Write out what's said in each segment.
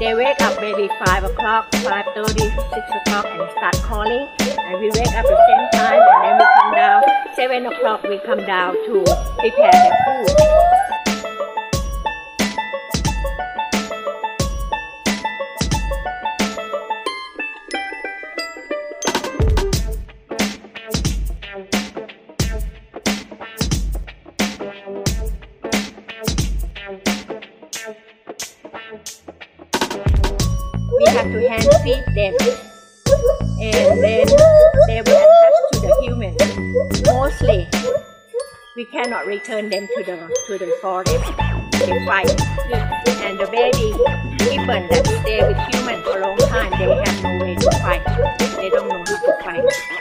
wake up maybe 5 o'clock, 5.30, 6 o'clock and start calling. And we wake up at the same time and then we come down. 7 o'clock we come down to prepare the food. you have to hand feed them and then they will attach to the human. Mostly, we cannot return them to the to the forest. They fight, and the baby even that stay with human for a long time, they have no way to fight. They don't know how to fight.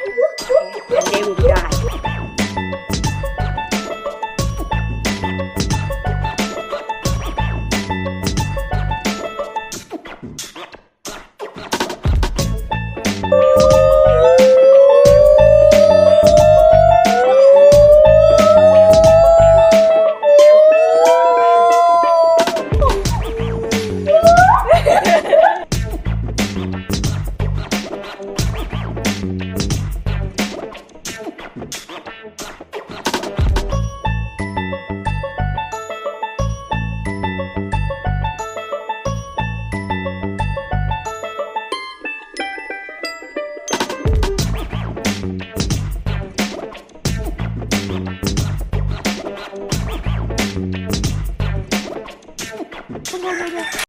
Şunlar böyle.